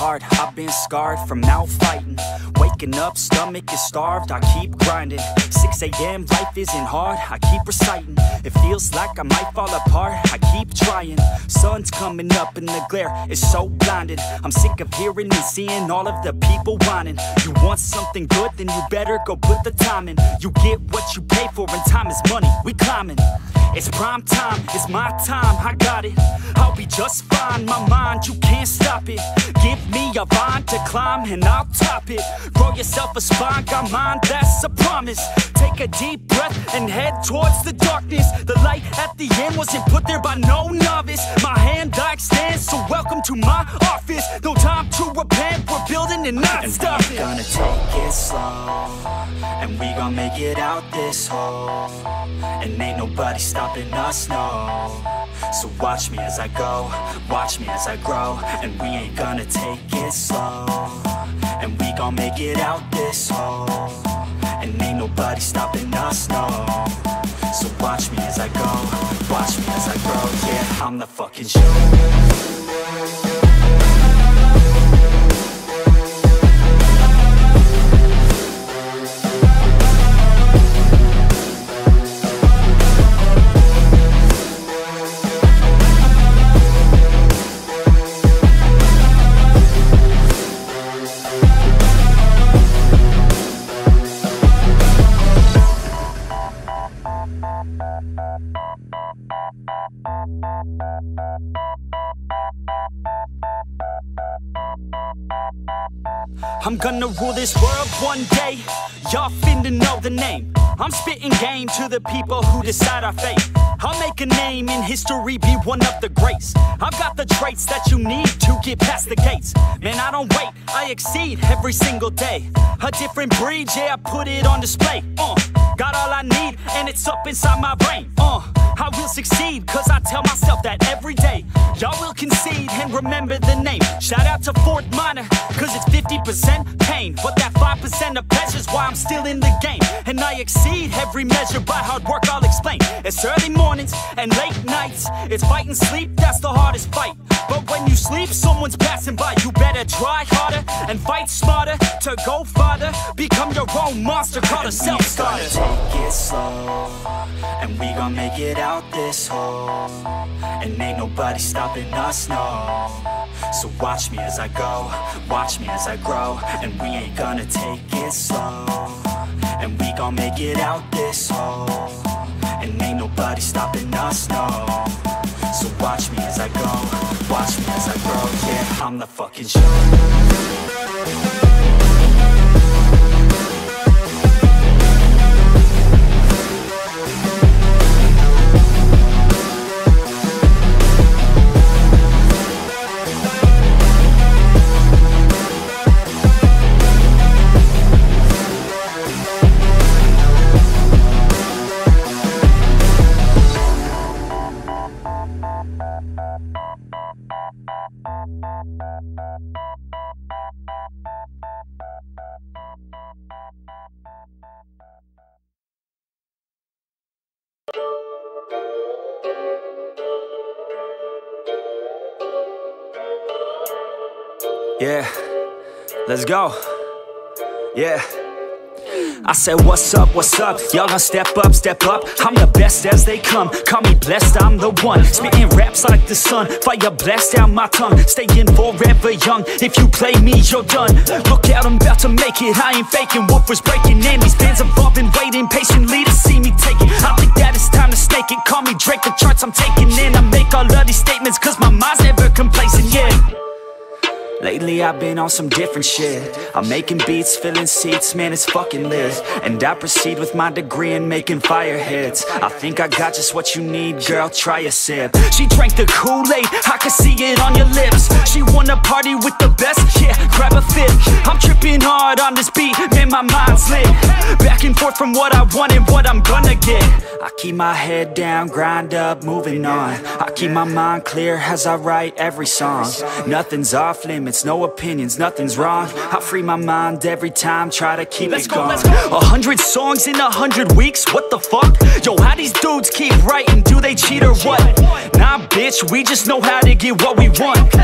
Hard, I've been scarred from out fighting. Waking up, stomach is starved, I keep grinding. 6 a.m., life isn't hard, I keep reciting. It feels like I might fall apart, I keep trying. Sun's coming up and the glare is so blinding. I'm sick of hearing and seeing all of the people whining. You want something good, then you better go put the time in. You get what you pay for, and time is money, we climbing. It's prime time, it's my time, I got it. I'll be just fine, my mind, you can't stop it. Give me a vine to climb and I'll top it. Grow yourself a spine, got mine, that's a promise. Take a deep breath and head towards the darkness. The light at the end wasn't put there by no novice. My hand I extend, so welcome to my office. No time to repent, we're building and not And stopping. We're gonna take it slow And we gon' make it out this hole And ain't nobody stopping us, no So watch me as I go, watch me as I grow And we ain't gonna take it slow And we gon' make it out this hole. And ain't nobody stopping us, no. So watch me as I go, watch me as I grow. Yeah, I'm the fucking show gonna rule this world one day. Y'all finna know the name. I'm spitting game to the people who decide our fate. I'll make a name in history, be one of the greats. I've got the traits that you need to get past the gates. Man, I don't wait, I exceed every single day. A different breed, yeah, I put it on display. Uh, got all I need, and it's up inside my brain. Uh, I will succeed, cause I tell myself that every day. Y'all will concede and remember the name. Shout out to Fort Minor, cause it's 50% pain. But that 5% of pleasure's why I'm still in the game. And I exceed every measure by hard work, I'll explain. It's early mornings and late nights. It's fighting sleep, that's the hardest fight. But when you sleep, someone's passing by. You better try harder and fight smarter to go farther. Become your own monster, call a self starter. take it slow. And we gon' make it out this hole. And ain't nobody stopping us, no. So watch me as I go, watch me as I grow. And we ain't gonna take it slow. And we gon' make it out this hole. And ain't nobody stopping us, no So watch me as I go, watch me as I grow. Yeah, I'm the fucking show Yeah, let's go. Yeah. I said, What's up, what's up? Y'all gonna step up, step up. I'm the best as they come. Call me blessed, I'm the one. Spitting raps like the sun. Fire blast down my tongue. Staying forever young. If you play me, you're done. Look out, I'm about to make it. I ain't faking. Wolf was breaking in. These fans have all been waiting patiently to see me take it. I think that it's time to snake it. Call me Drake, the charts I'm taking in. I make all of these statements cause my mind's never complacent, yeah. Lately I've been on some different shit. I'm making beats, filling seats, man it's fucking lit. And I proceed with my degree in making fire hits. I think I got just what you need, girl, try a sip. She drank the Kool-Aid, I can see it on your lips. She wanna party with the best, yeah, grab a fifth. I'm tripping hard on this beat, man my mind's lit. Back and forth from what I want and what I'm gonna get. I keep my head down, grind up, moving on. I keep my mind clear as I write every song. Nothing's off limits limits, no opinions, nothing's wrong I free my mind every time, try to keep Let's it go, going. A hundred songs in a hundred weeks, what the fuck? Yo, how these dudes keep writing, do they cheat or what? Nah, bitch, we just know how to get what we want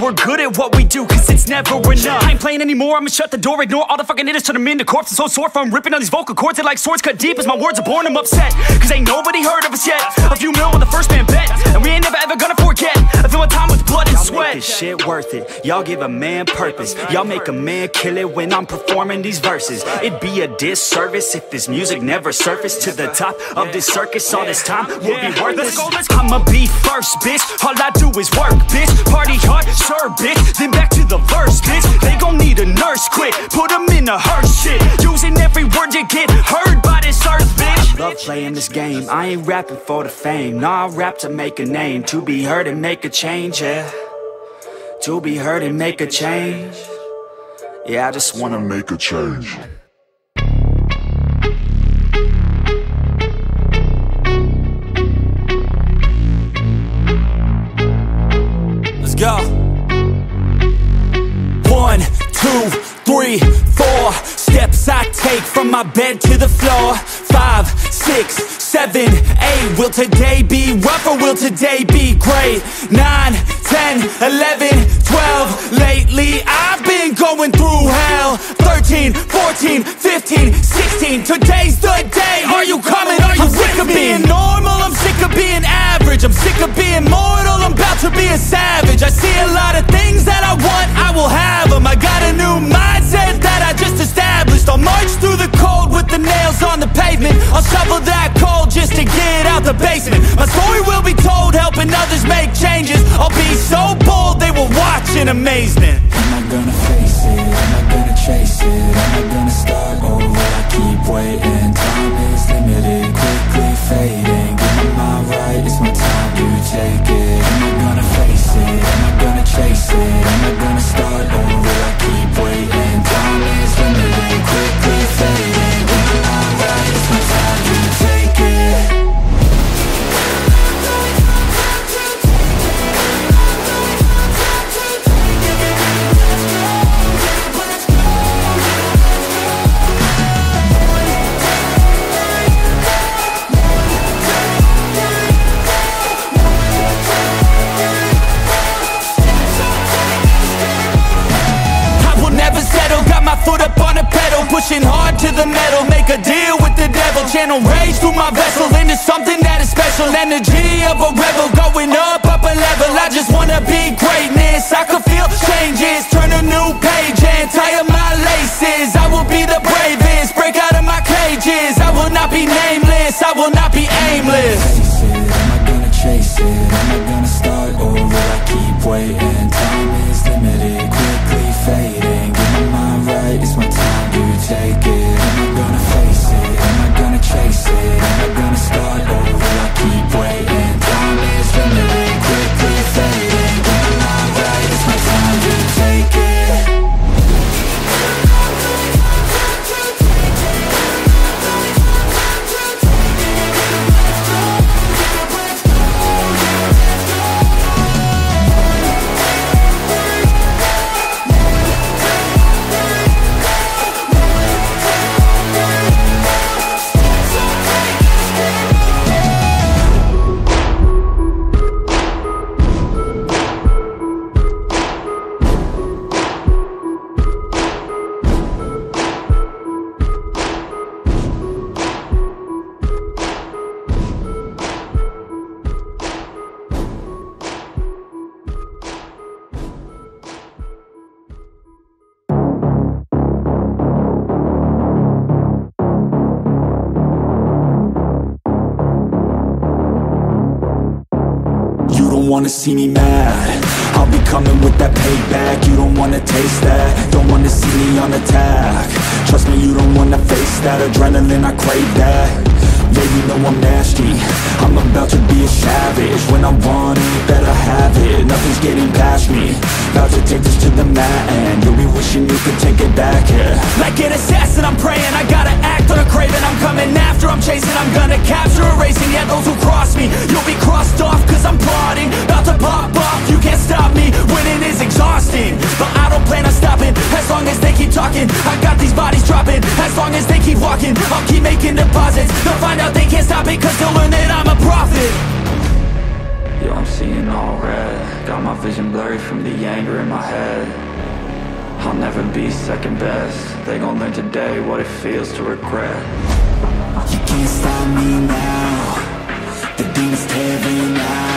And we're good at what we do, cause it's never enough. I ain't playing anymore, I'ma shut the door, ignore all the fucking haters Turn them into corpses, so sore from ripping on these vocal cords They like swords cut deep as my words are born, I'm upset. Cause ain't nobody heard of us yet. A few mil with the first man bet And we ain't never ever gonna forget. I fill my time with blood and sweat. this shit worth it. Y'all give a man purpose. Y'all make a man kill it when I'm performing these verses. It'd be a disservice if this music never surfaced To the top of this circus All this time. Would be worthless. I'ma be first, bitch. All I do is work, bitch. Party hard, sure, bitch. Then back to the verse, bitch. They gon' need a nurse quick. Put them in a hearse shit. Using every word you get heard by this earth, bitch. Love playing this game. I ain't rapping for the fame. Nah, I rap to make a name. To be heard and make a change, yeah. To be heard and make a change. Yeah, I just wanna make a change. My bed to the floor. Five, six, seven, eight. Will today be rough or will today be great? Nine, ten, eleven, twelve. Lately I've been going through hell. Thirteen, fourteen, fifteen, sixteen. Today's the day. Are you coming? Are you I'm sick of being normal? I'm sick of being average. I'm sick of being mortal. I'm about to be a savage. I see a lot of things that I. I pavement. I'll shovel that coal just to get out the basement. My story will be told, helping others make changes. I'll be so bold they will watch in amazement. Am I gonna face it? Am I gonna chase it? Through my vessel into something that is special. Energy of a rebel, going up, up a level. I just wanna be greatness, I can feel changes wanna see me mad. I'll be coming with that payback. You don't wanna taste that. Don't wanna see me on attack. Trust me, you don't wanna face that. Adrenaline, I crave that. Yeah, you know I'm nasty. I'm about to be a savage. When I want it, better have it. Nothing's getting past me. About to take this to the mat And you'll be wishing you could take it back, yeah. Like an assassin, I'm praying. I gotta Chasing I'm gonna capture, erasing Yeah, those who cross me. You'll be crossed off Cause I'm plotting About to pop off. You can't stop me Winning is exhausting. But I don't plan on stopping As long as they keep talking. I got these bodies dropping As long as they keep walking. I'll keep making deposits They'll find out they can't stop it Cause they'll learn that I'm a prophet. Yo, I'm seeing all red. Got my vision blurry from the anger in my head. I'll never be second best. They gon' learn today what it feels to regret You can't stop me now. The demons tearing out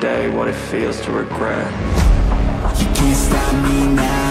today what it feels to regret. You can't stop me now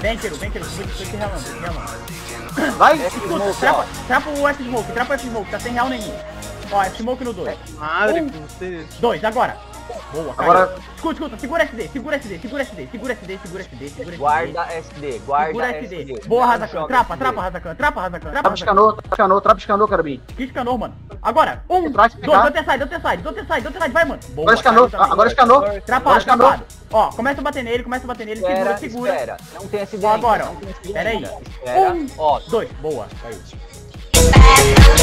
Vem, Tiro, vem, Tiro, foi foi relando, foi relando. Vai, Escuta, trapa, trapa o F-Smoke, trapa o F-Smoke, tá sem real nenhum. Ó, F-Smoke no 2. Madre, Um. com vocês. Dois, agora. Boa, caiu. Agora- Escuta, escuta, segura SD, segura SD, segura SD, segura SD, segura SD, segura SD. Guarda SD, guarda Segura SD. SD. Boa, Razakan, trapa, trapa, Razakan, trapa, Razakan, trapa, Trapa escanou, trapa escanou, trapa escanou, Carabim. Que escanou, mano. Agora, um, dois, pegar. dou side, dou side, dou side, dou side, vai, mano. Boa, Agora escanou, caiu agora escanou. Trapado, escanou. trapado. Ó, começa a bater nele, começa a bater nele, segura, Espera, segura. espera. Não tem acidente. Ó, agora, ó. Pera aí. Um, Ó, dois, boa, caiu. Five oh.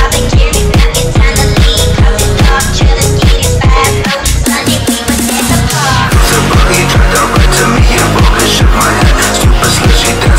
Sunday we was She does.